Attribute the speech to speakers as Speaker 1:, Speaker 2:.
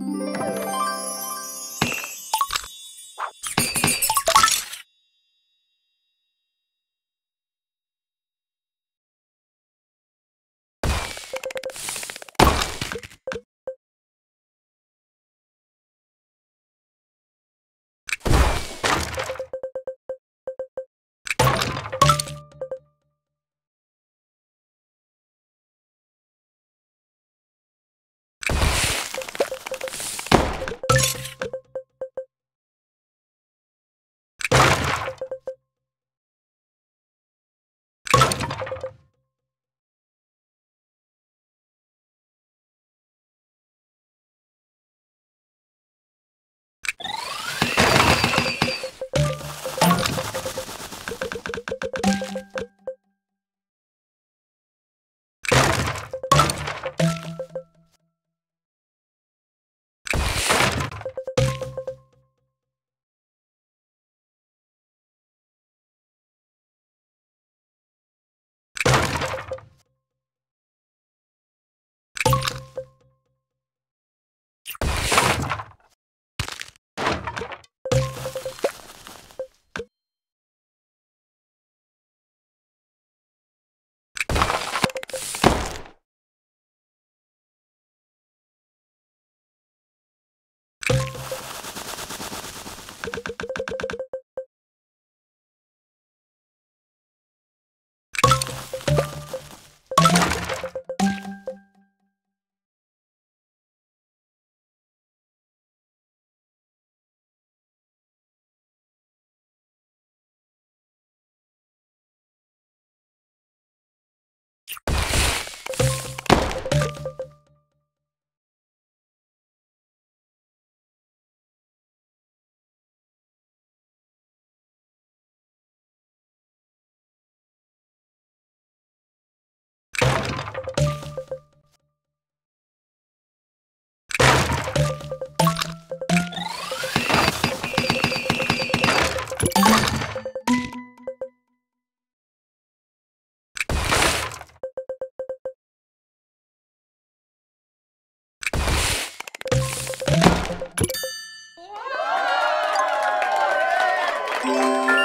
Speaker 1: Música Thank you. you Música